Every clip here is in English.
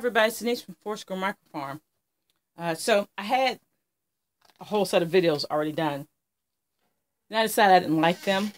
Everybody, it's Denise from Foursquare Microfarm. Uh, so I had a whole set of videos already done. And I decided I didn't like them.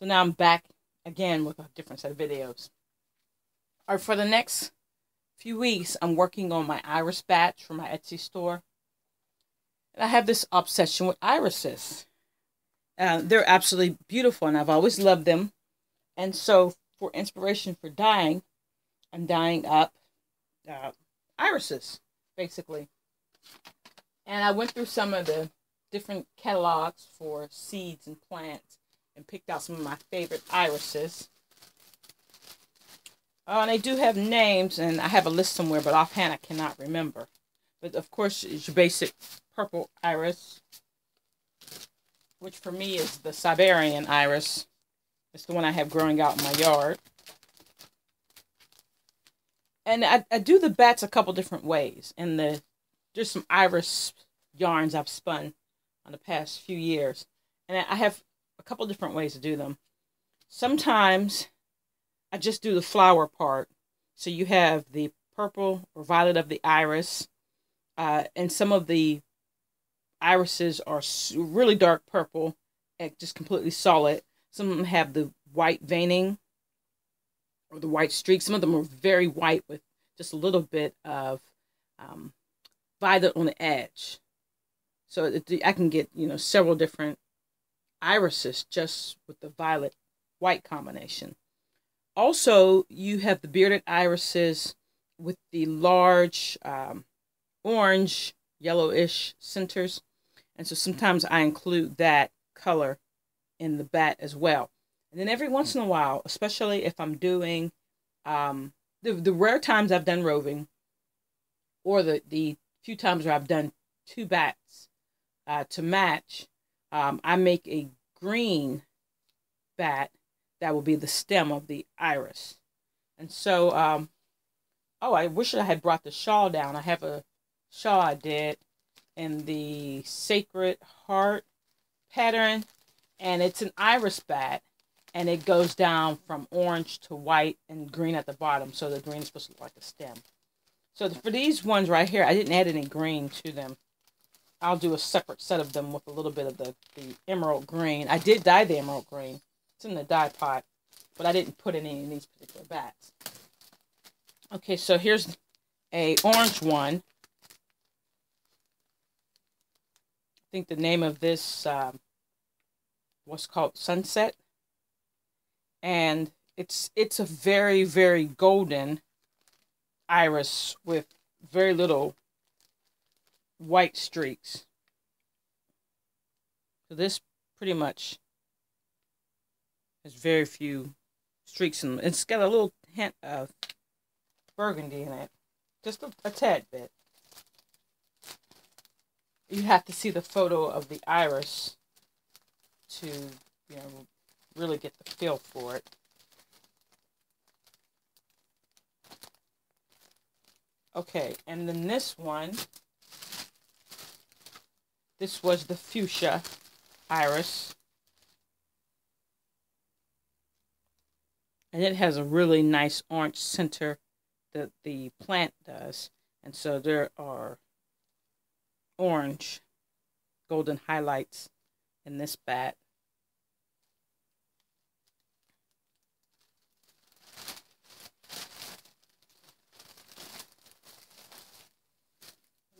So now I'm back again with a different set of videos. Alright, for the next few weeks, I'm working on my iris batch for my Etsy store. And I have this obsession with irises. Uh, they're absolutely beautiful and I've always loved them. And so for inspiration for dyeing, I'm dyeing up uh, irises, basically. And I went through some of the different catalogs for seeds and plants and picked out some of my favorite irises. Oh, and they do have names, and I have a list somewhere, but offhand I cannot remember. But of course, it's your basic purple iris, which for me is the Siberian iris. It's the one I have growing out in my yard. And I, I do the bats a couple different ways. And the there's some iris yarns I've spun on the past few years. And I have a couple different ways to do them. Sometimes I just do the flower part. So you have the purple or violet of the iris. Uh, and some of the irises are really dark purple, and just completely solid. Some of them have the white veining or the white streak. Some of them are very white with just a little bit of um, violet on the edge. So it, I can get, you know, several different irises just with the violet white combination. Also, you have the bearded irises with the large um, orange, yellowish centers. And so sometimes I include that color in the bat as well. And then every once in a while, especially if I'm doing um, the, the rare times I've done roving, or the, the few times where I've done two bats uh, to match, um, I make a green bat that will be the stem of the iris. And so, um, oh, I wish I had brought the shawl down. I have a shawl I did in the Sacred Heart pattern, and it's an iris bat and it goes down from orange to white and green at the bottom. So the green is supposed to look like a stem. So for these ones right here, I didn't add any green to them. I'll do a separate set of them with a little bit of the, the emerald green. I did dye the emerald green. It's in the dye pot, but I didn't put any in these particular bats. Okay, so here's a orange one. I think the name of this um, was called Sunset and it's it's a very very golden iris with very little white streaks. So this pretty much has very few streaks in it. It's got a little hint of burgundy in it. Just a, a tad bit. You have to see the photo of the iris to, you know, really get the feel for it. Okay, and then this one, this was the fuchsia iris. And it has a really nice orange center that the plant does. And so there are orange golden highlights in this bat.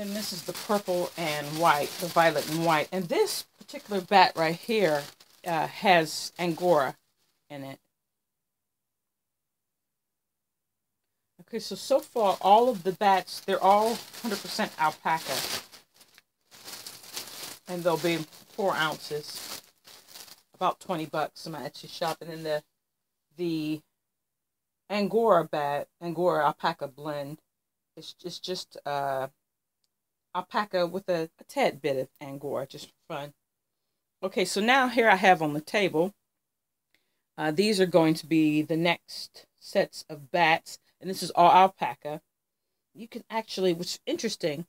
Then this is the purple and white, the violet and white. And this particular bat right here uh, has Angora in it. Okay, so so far all of the bats, they're all 100% alpaca. And they'll be four ounces, about 20 bucks in my Etsy shop. And then the, the Angora bat, Angora alpaca blend, it's, it's just uh, alpaca with a, a tad bit of angora just for fun. Okay, so now here I have on the table, uh, these are going to be the next sets of bats, and this is all alpaca. You can actually, what's interesting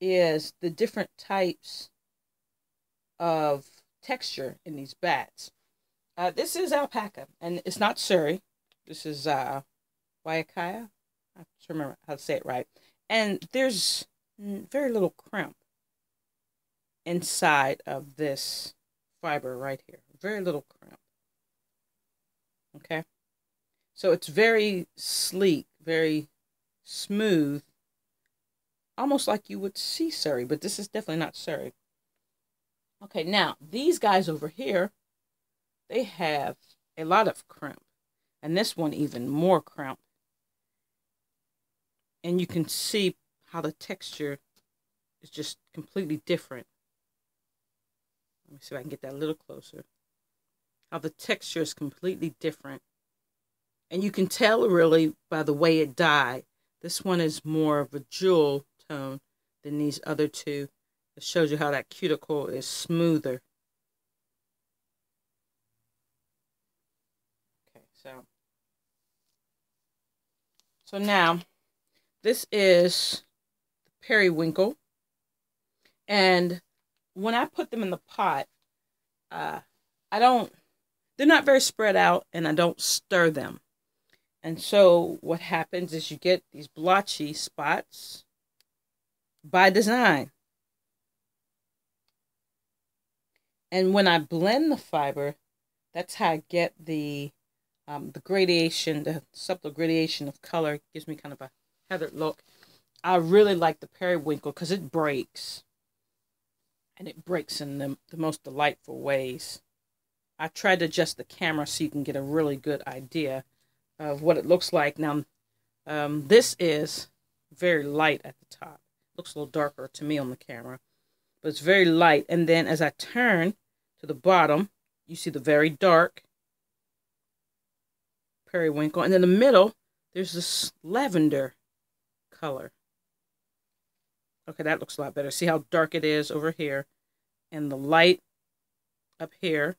is the different types of texture in these bats. Uh, this is alpaca, and it's not Suri. This is uh, Huacaya I have to remember how to say it right. And there's very little crimp inside of this fiber right here. Very little crimp. Okay. So it's very sleek, very smooth, almost like you would see Suri, but this is definitely not Suri. Okay, now these guys over here, they have a lot of crimp, and this one even more crimp. And you can see how the texture is just completely different. Let me see if I can get that a little closer. How the texture is completely different. And you can tell really by the way it dyed. This one is more of a jewel tone than these other two. It shows you how that cuticle is smoother. Okay, so so now this is periwinkle. And when I put them in the pot, uh, I don't, they're not very spread out and I don't stir them. And so what happens is you get these blotchy spots by design. And when I blend the fiber, that's how I get the um, the gradation, the subtle gradation of color. It gives me kind of a heathered look. I really like the periwinkle because it breaks. And it breaks in the, the most delightful ways. I tried to adjust the camera so you can get a really good idea of what it looks like. Now, um, this is very light at the top. Looks a little darker to me on the camera. But it's very light. And then as I turn to the bottom, you see the very dark periwinkle. And in the middle, there's this lavender color. Okay, that looks a lot better. See how dark it is over here. And the light up here.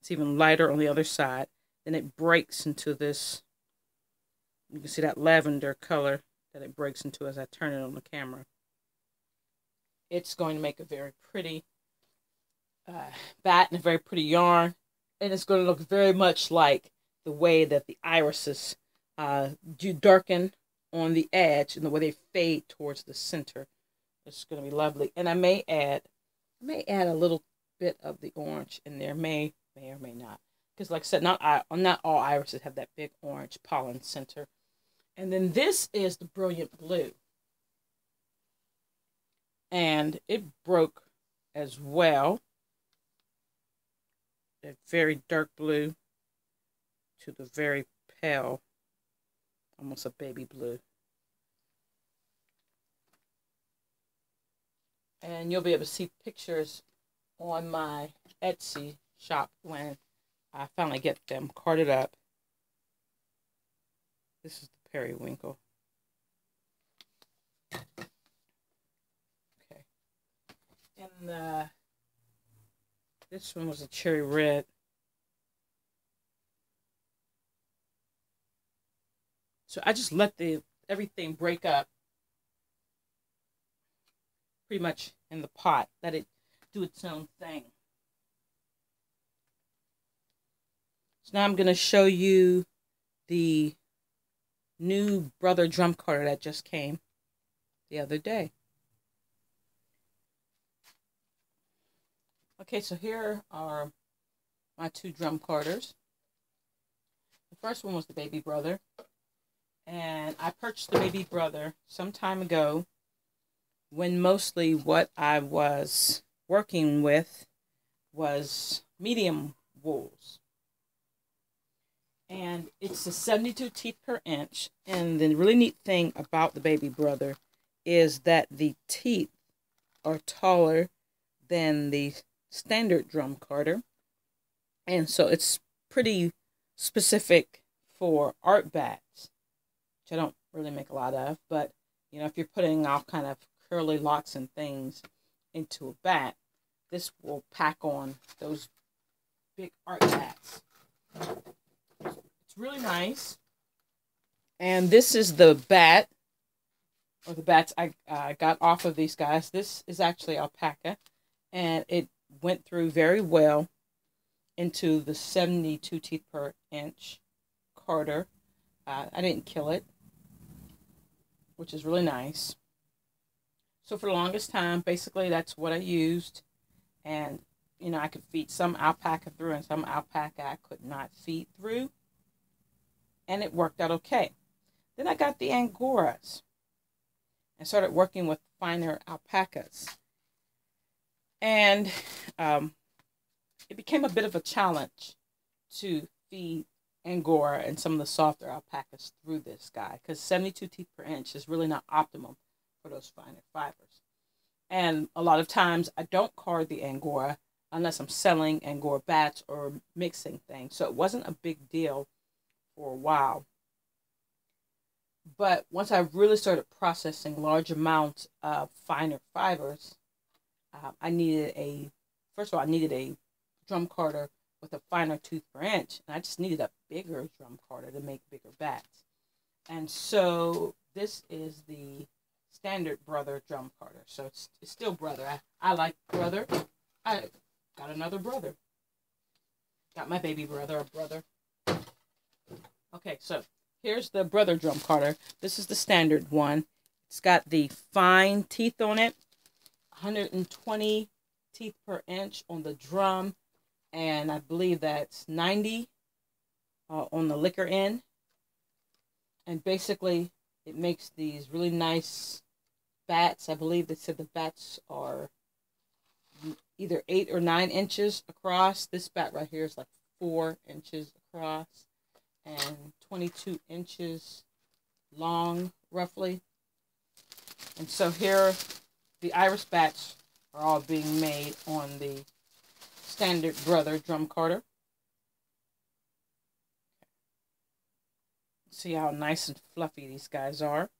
It's even lighter on the other side. Then it breaks into this, you can see that lavender color that it breaks into as I turn it on the camera. It's going to make a very pretty uh, bat and a very pretty yarn. And it's going to look very much like the way that the irises uh, do darken on the edge and the way they fade towards the center. It's going to be lovely. And I may add, I may add a little bit of the orange in there. May, may or may not. Because like I said, not, I, not all irises have that big orange pollen center. And then this is the Brilliant Blue. And it broke as well. A very dark blue to the very pale almost a baby blue. And you'll be able to see pictures on my Etsy shop when I finally get them carded up. This is the periwinkle. Okay. And uh, this one was a cherry red. So I just let the everything break up pretty much in the pot. Let it do its own thing. So now I'm going to show you the new Brother drum carder that just came the other day. Okay, so here are my two drum carders. The first one was the Baby Brother and I purchased the baby brother some time ago when mostly what I was working with was medium wools. And it's a 72 teeth per inch. And the really neat thing about the baby brother is that the teeth are taller than the standard drum carder. And so it's pretty specific for art bats which I don't really make a lot of. But, you know, if you're putting all kind of curly locks and things into a bat, this will pack on those big art bats. It's really nice. And this is the bat, or the bats I uh, got off of these guys. This is actually alpaca, and it went through very well into the 72 teeth per inch carder. Uh, I didn't kill it. which is really nice. So for the longest time, basically that's what I used. And, you know, I could feed some alpaca through and some alpaca I could not feed through. And it worked out okay. Then I got the Angoras and started working with finer alpacas. And um, it became a bit of a challenge to feed Angora and some of the softer alpacas through this guy because 72 teeth per inch is really not optimum for those finer fibers. And a lot of times I don't card the Angora unless I'm selling Angora bats or mixing things. So it wasn't a big deal for a while. But once I really started processing large amounts of finer fibers, uh, I needed a, first of all, I needed a drum carder with a finer tooth per inch. And I just needed a bigger drum carder to make bigger bats. And so this is the standard brother drum carder. So it's, it's still brother. I, I like brother. I got another brother. Got my baby brother, a brother. Okay, so here's the brother drum carder. This is the standard one. It's got the fine teeth on it. 120 teeth per inch on the drum and I believe that's 90 uh, on the licker-in. And basically, it makes these really nice bats. I believe they said the bats are either eight or nine inches across. This bat right here is like four inches across and 22 inches long, roughly. And so here, the iris bats are all being made on the standard brother drum carder. See how nice and fluffy these guys are.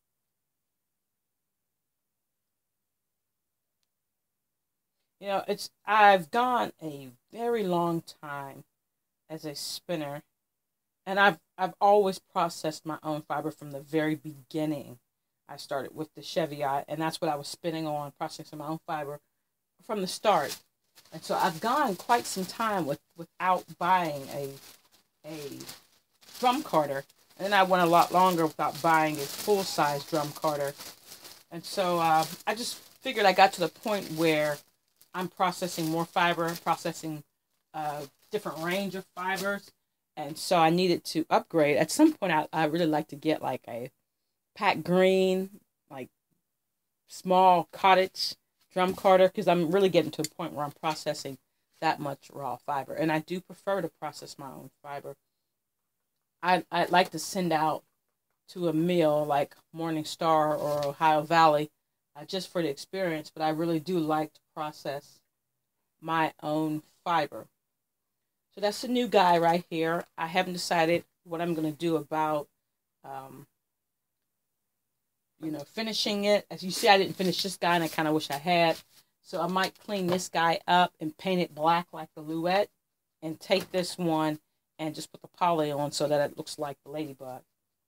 You know, it's I've gone a very long time as a spinner and I've I've always processed my own fiber from the very beginning. I started with the Cheviot and that's what I was spinning on, processing my own fiber from the start. And so I've gone quite some time with without buying a a drum carder. And then I went a lot longer without buying a full size drum carder. And so uh, I just figured I got to the point where I'm processing more fiber, processing a uh, different range of fibers. And so I needed to upgrade. At some point, I, I really like to get like a Pat Green, like small cottage drum carder because I'm really getting to a point where I'm processing that much raw fiber. And I do prefer to process my own fiber. I, I'd like to send out to a mill like Morning Star or Ohio Valley uh, just for the experience, but I really do like to process my own fiber. So that's the new guy right here. I haven't decided what I'm going to do about um, you know, finishing it. As you see, I didn't finish this guy, and I kind of wish I had. So I might clean this guy up and paint it black like the Louet, and take this one and just put the poly on so that it looks like the ladybug.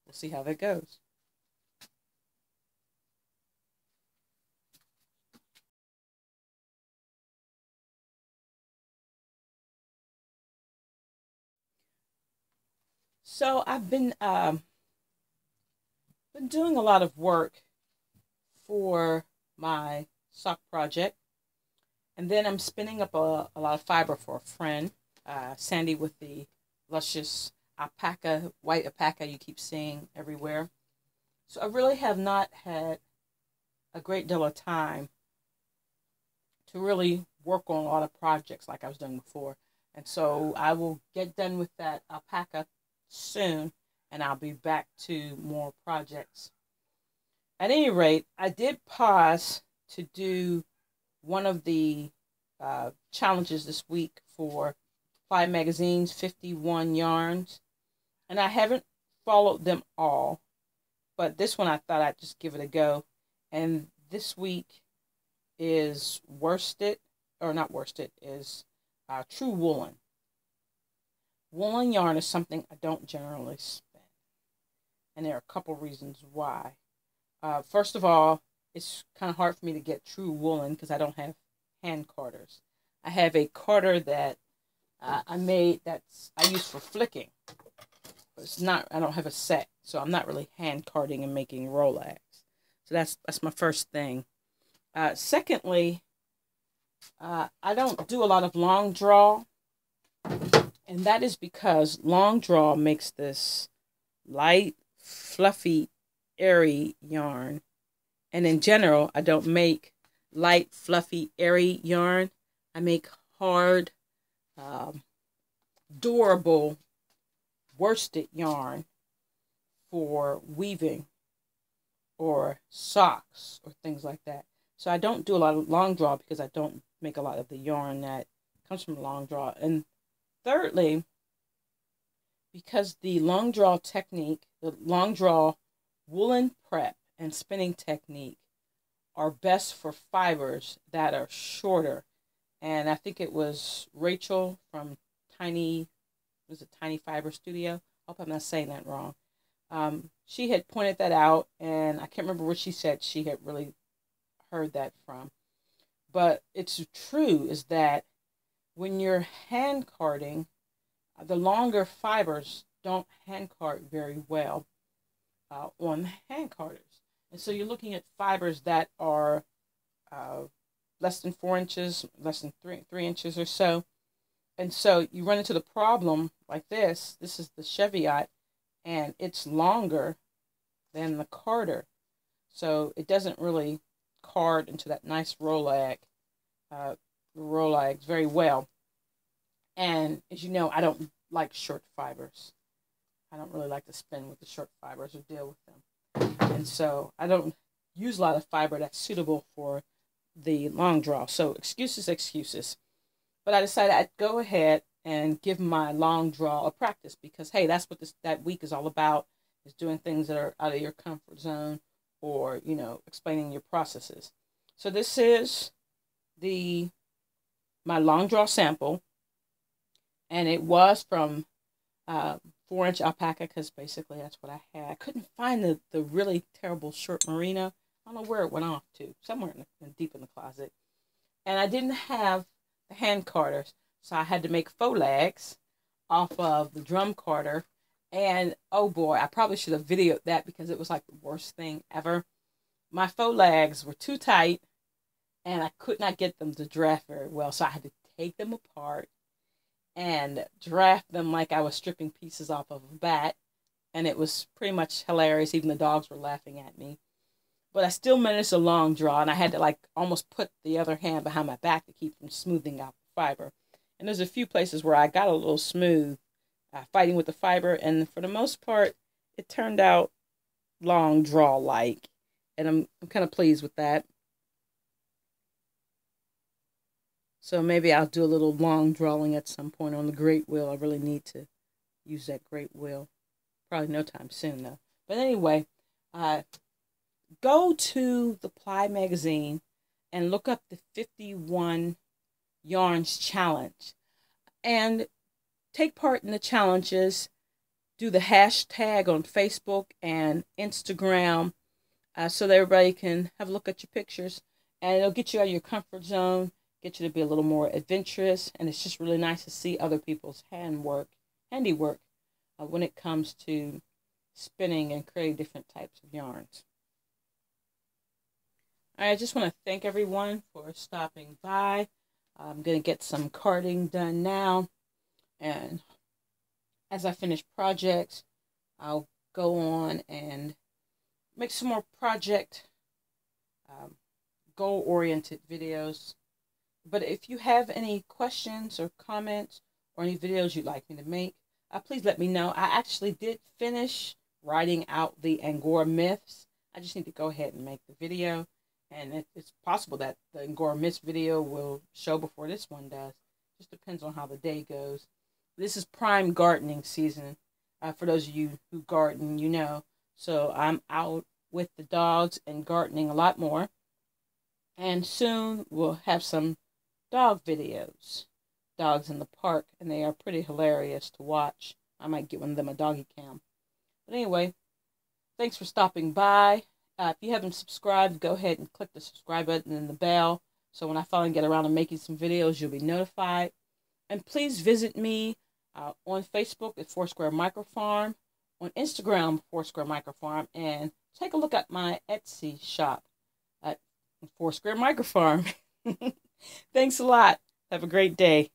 We'll see how that goes. So I've been um, been doing a lot of work for my sock project. And then I'm spinning up a, a lot of fiber for a friend, uh, Sandy with the luscious alpaca, white alpaca you keep seeing everywhere. So I really have not had a great deal of time to really work on a lot of projects like I was doing before. And so I will get done with that alpaca soon and I'll be back to more projects. At any rate, I did pause to do one of the uh, challenges this week for Ply Magazine's 51 yarns, and I haven't followed them all, but this one I thought I'd just give it a go. And this week is worsted, or not worsted, is uh, true woolen. Woolen yarn is something I don't generally spend. and there are a couple reasons why. Uh, first of all, it's kind of hard for me to get true woolen because I don't have hand carders. I have a carder that uh, I made that's I use for flicking. But it's not. I don't have a set, so I'm not really hand carding and making rolags. So that's that's my first thing. Uh, secondly, uh, I don't do a lot of long draw, and that is because long draw makes this light, fluffy, airy yarn. And in general, I don't make light, fluffy, airy yarn. I make hard, um, durable worsted yarn for weaving or socks or things like that. So I don't do a lot of long draw because I don't make a lot of the yarn that comes from long draw. And thirdly, because the long draw technique, the long draw woolen prep and spinning technique are best for fibers that are shorter. And I think it was Rachel from Tiny, was it Tiny Fiber Studio? I hope I'm not saying that wrong. Um, she had pointed that out, and I can't remember what she said she had really heard that from. But it's true is that when you're hand carding, the longer fibers don't hand card very well uh, on hand carders. And so you're looking at fibers that are uh, less than four inches, less than three, three inches or so. And so you run into the problem like this. This is the Cheviot, and it's longer than the carder. So it doesn't really card into that nice rolag, uh, rolags very well. And as you know, I don't like short fibers. I don't really like to spin with the short fibers or deal with them. And so I don't use a lot of fiber that's suitable for the long draw. So excuses, excuses. But I decided I'd go ahead and give my long draw a practice because hey, that's what this that week is all about is doing things that are out of your comfort zone or, you know, explaining your processes. So this is the my long draw sample and it was from uh, four inch alpaca because basically that's what I had. I couldn't find the, the really terrible short merino. I don't know where it went off to, somewhere in the, deep in the closet. And I didn't have the hand carders, so I had to make fauxlags off of the drum carder. And oh boy, I probably should have videoed that because it was like the worst thing ever. My fauxlags were too tight and I could not get them to draft very well, so I had to take them apart and draft them like I was stripping pieces off of a bat. And it was pretty much hilarious. Even the dogs were laughing at me. But I still managed a long draw, and I had to like almost put the other hand behind my back to keep from smoothing out the fiber. And there's a few places where I got a little smooth uh, fighting with the fiber, and for the most part, it turned out long draw like. And I'm, I'm kind of pleased with that. So maybe I'll do a little long drawing at some point on the great wheel. I really need to use that great wheel. Probably no time soon though. But anyway, uh, go to the Ply magazine and look up the 51 Yarns Challenge and take part in the challenges. Do the hashtag on Facebook and Instagram uh, so that everybody can have a look at your pictures and it'll get you out of your comfort zone get you to be a little more adventurous, and it's just really nice to see other people's handwork, handiwork, uh, when it comes to spinning and creating different types of yarns. Alright I just want to thank everyone for stopping by. I'm going to get some carding done now, and as I finish projects, I'll go on and make some more project um, goal-oriented videos but if you have any questions or comments or any videos you'd like me to make, uh, please let me know. I actually did finish writing out the Angora myths. I just need to go ahead and make the video. And it, it's possible that the Angora myths video will show before this one does. Just depends on how the day goes. This is prime gardening season. Uh, for those of you who garden, you know. So I'm out with the dogs and gardening a lot more. And soon we'll have some dog videos. Dogs in the park, and they are pretty hilarious to watch. I might get one of them a doggy cam. But anyway, thanks for stopping by. Uh, if you haven't subscribed, go ahead and click the subscribe button and the bell. So when I finally get around to making some videos, you'll be notified. And please visit me uh, on Facebook at Foursquare Microfarm, on Instagram, Foursquare Microfarm, and take a look at my Etsy shop at Foursquare Microfarm. Thanks a lot. Have a great day.